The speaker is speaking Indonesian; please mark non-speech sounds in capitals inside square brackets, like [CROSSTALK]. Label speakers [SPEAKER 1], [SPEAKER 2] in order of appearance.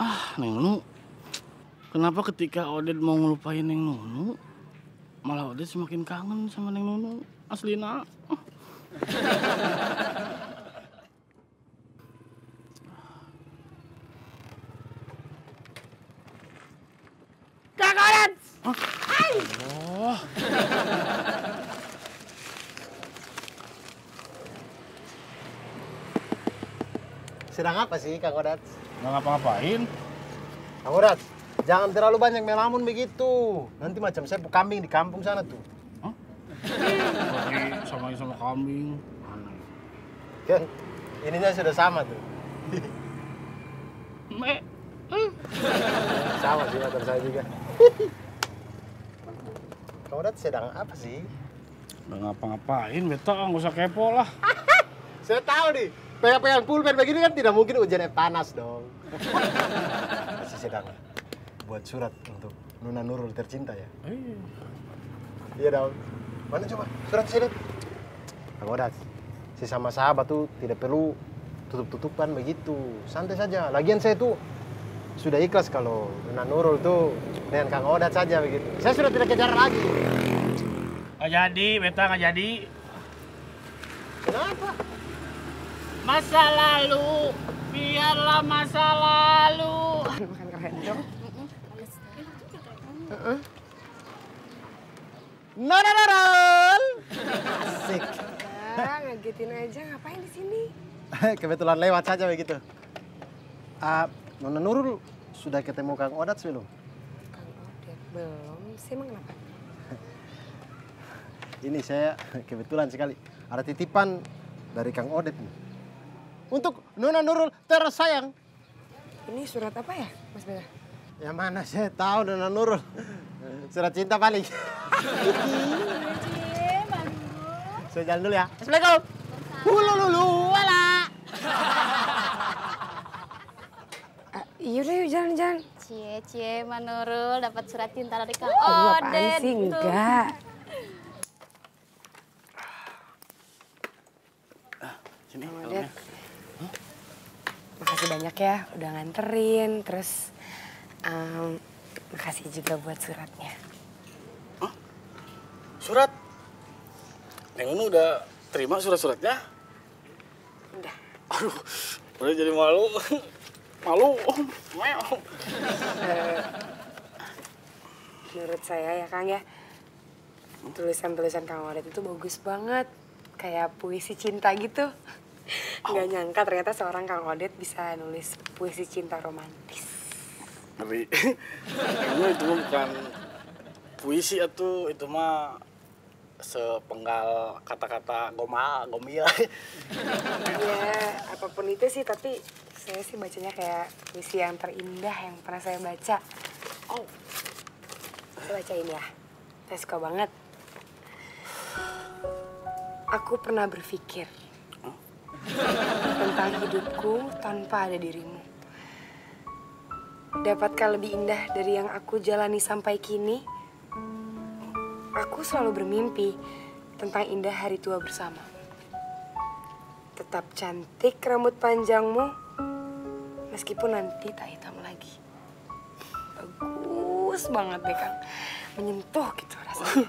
[SPEAKER 1] Ah, Neng Nunu. Kenapa ketika Oded mau ngelupain Neng Nunu, malah Oded semakin kangen sama Neng Nunu? Aslina. [LAUGHS]
[SPEAKER 2] Kak Odet!
[SPEAKER 1] Oh,
[SPEAKER 3] Sedang apa sih Kang Odat?
[SPEAKER 1] Nggak ngapa-ngapain.
[SPEAKER 3] Kang Odat, jangan terlalu banyak melamun begitu. Nanti macam saya kambing di kampung sana tuh.
[SPEAKER 1] Lagi sama sama kambing. Aneh.
[SPEAKER 3] Kan ininya sudah sama tuh.
[SPEAKER 1] Me,
[SPEAKER 3] Sama sih motor saya juga. Kang Odat sedang apa sih?
[SPEAKER 1] nggak ngapa-ngapain, beta nggak usah kepo lah. [LAUGHS]
[SPEAKER 3] Saya tahu nih, pegang-pegang pulpen begini kan tidak mungkin hujannya panas dong. [LAUGHS] Masih sedang buat surat untuk Nuna Nurul tercinta ya.
[SPEAKER 1] Eh,
[SPEAKER 3] Iya dong. Mana coba surat sini? Kang Odat, sesama sahabat tuh tidak perlu tutup-tutupan begitu. Santai saja. Lagian saya tuh sudah ikhlas kalau Nuna Nurul tuh dengan Kang Odat saja begitu. Saya sudah tidak kejar lagi.
[SPEAKER 1] nggak jadi, beta nggak jadi.
[SPEAKER 3] Kenapa?
[SPEAKER 1] Masa lalu, biarlah masa lalu.
[SPEAKER 2] Makan keren dong.
[SPEAKER 3] Nona Nurul! Asik.
[SPEAKER 2] Ah, ngagetin aja ngapain di sini? [LAUGHS]
[SPEAKER 3] Kebetulan lewat saja begitu. Ah, Nona Nurul sudah ketemu Kang Odat belum?
[SPEAKER 2] Kang Odet belum sih emang kenapa?
[SPEAKER 3] Ini saya kebetulan sekali ada titipan dari Kang Odet nih. Untuk Nona Nurul tersayang.
[SPEAKER 2] Ini surat apa ya, Mas Bella?
[SPEAKER 3] Yang mana saya tahu Nona Nurul. Surat cinta paling. saya jalan dulu ya. Assalamualaikum. Hulu lulu wala. [LAUGHS]
[SPEAKER 2] Ah, yaudah yuk jalan-jalan.
[SPEAKER 4] Cie, cie, Manurul dapat surat cinta dari Kang
[SPEAKER 2] Oh, apaan sih?
[SPEAKER 4] tuh.
[SPEAKER 2] Enggak.
[SPEAKER 1] Sini,
[SPEAKER 2] Kang
[SPEAKER 1] helmnya.
[SPEAKER 2] Odet. Banyak ya udah nganterin. Terus em, makasih juga buat suratnya.
[SPEAKER 1] Surat. Neng Nunu udah terima surat-suratnya?
[SPEAKER 2] Udah.
[SPEAKER 1] Aduh, udah jadi malu. Malu. Meow.
[SPEAKER 2] Menurut saya ya Kang ya, tulisan-tulisan Kang Odet itu bagus banget. Kayak puisi cinta gitu. Nggak nyangka ternyata seorang Kang Odet bisa nulis puisi cinta romantis.
[SPEAKER 1] Tapi itu itu bukan puisi atau itu mah sepenggal kata-kata gomal, gomil.
[SPEAKER 2] Ya, apa pun itu sih, tapi saya sih bacanya kayak puisi yang terindah yang pernah saya baca. Oh, saya bacain ya. Saya suka banget. Aku pernah berpikir tentang hidupku tanpa ada dirimu. Dapatkah lebih indah dari yang aku jalani sampai kini? Aku selalu bermimpi tentang indah hari tua bersama. Tetap cantik rambut panjangmu, meskipun nanti tak hitam lagi. Bagus banget deh, Kang. Menyentuh gitu rasanya.